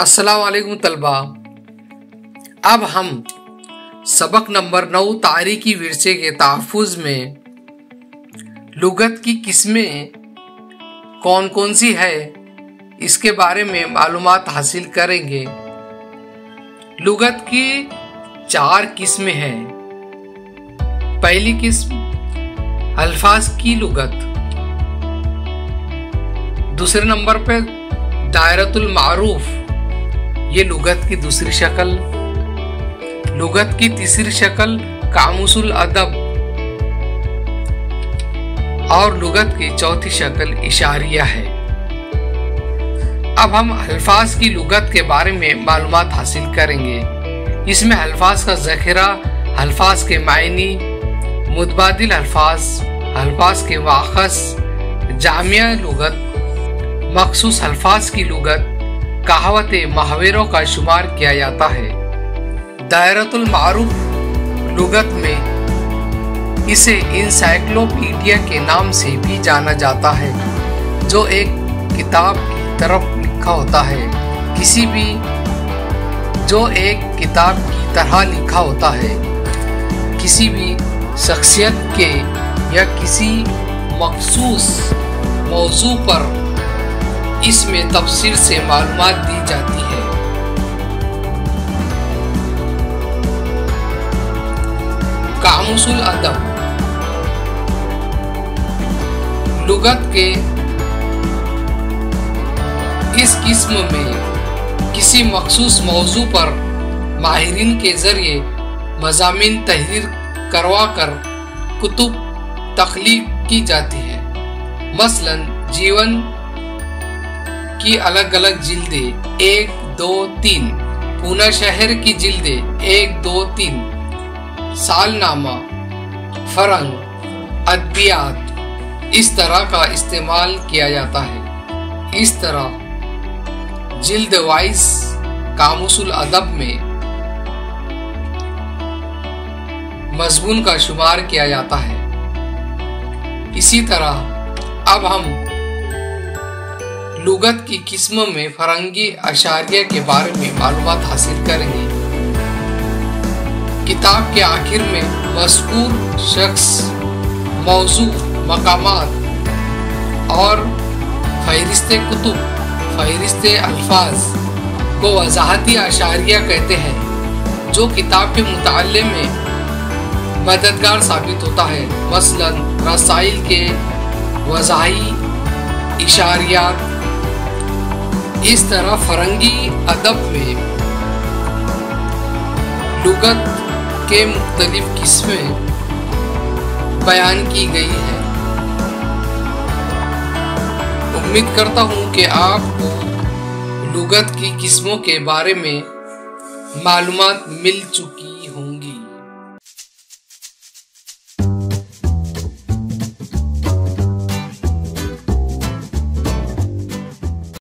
अस्सलाम वालेकुम तलबा। अब हम सबक नंबर नौ तारीखी विरसे के तहफ़ में लुगत की किस्में कौन कौन सी है, इसके बारे में मालूम हासिल करेंगे। लुगत की चार किस्में हैं। पहली किस्म, अल्फाज की लुगत। दूसरे नंबर पे, दायरतुल मारूफ। ये लुगत की दूसरी शक्ल। लुगत की तीसरी शक्ल कामुसुल अदब। और लुगत की चौथी शक्ल इशारिया है। अब हम अल्फाज की लुगत के बारे में मालूम हासिल करेंगे। इसमें अल्फाज का जखीरा, अल्फाज के मायनी, मुतबादिल अल्फाज अल्फाज के वाखस, जामिया लुगत, मखसूस अल्फाज की लुगत कहावत महावीरों का शुमार किया जाता है। दायरतुल मारूफ लुगत में इसे इंसाइक्लोपीडिया के नाम से भी जाना जाता है, जो एक किताब की तरफ़ लिखा होता है। किसी भी जो एक किताब की तरह लिखा होता है, किसी भी शख्सियत के या किसी मखसूस मौजू पर इसमें तफसील से मालूम दी जाती है। कामुसुल अदब। लुगत के इस किस्म में किसी मखसूस मौजू पर माहरीन के ज़रिए मजामी तहरीर करवा कर कुतुब तख्लीक की जाती है। मसलन जीवन की अलग अलग जिल्दे, एक, दो, तीन। पूना शहर की जिल्दे, एक, दो, तीन। सालनामा, फरंग, अद्वियात। इस तरह का इस्तेमाल किया जाता है। इस तरह जिल्द वाइज कामुसुल अदब में मजमून का शुमार किया जाता है। इसी तरह, अब हम लुगत की किस्म में फरंगी अशारिया के बारे में मालूम हासिल करेंगे। किताब के आखिर में मजकूर शख्स, मौजू, मकामात और फहरिस्त कुतुब, फहरिस्त अल्फाज को वजाहती अशारिया कहते हैं, जो किताब के मुताले में मददगार साबित होता है। मसलन, रसाइल के वजाही इशारियात इस तरह फरंगी अदब में लुगत के मुख्तलिफ़ किस्में बयान की गई है। उम्मीद करता हूँ कि आपको लुगत की किस्मों के बारे में मालूमात मिल चुकी